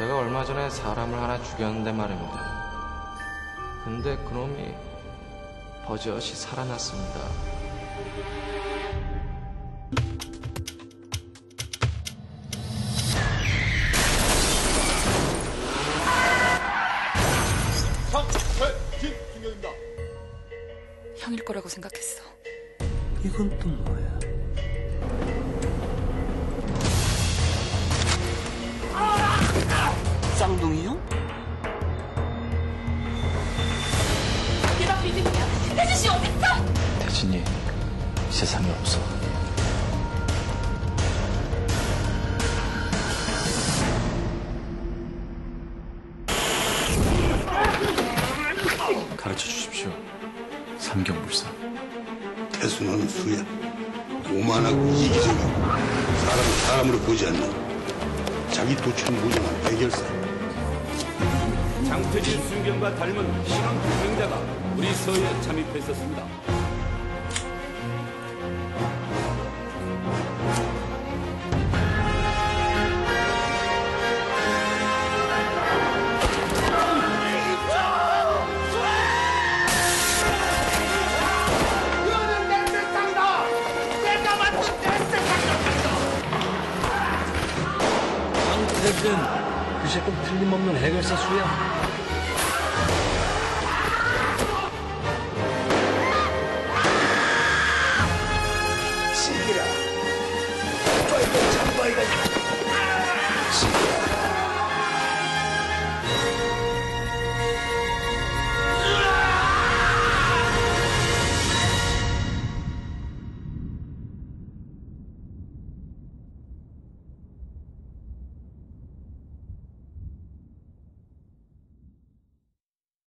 제가 얼마 전에 사람을 하나 죽였는데 말입니다. 근데 그놈이 버젓이 살아났습니다. 형일 거라고 생각했어. 이건 또 뭐야? 쌍둥이 형? 대박 믿음이야. 혜진 씨 어딨어? 대진이 세상에 없어. 가르쳐 주십시오. 삼경불사. 태수는 수야. 오만하고 이기적이고 사람을 사람으로 보지 않는 자기 도취를 무장한 해결사. 장태진 순경과 닮은 신앙 투명자가 우리 서해에 잠입했었습니다. 그 새끼 틀림없는 해결사 수야.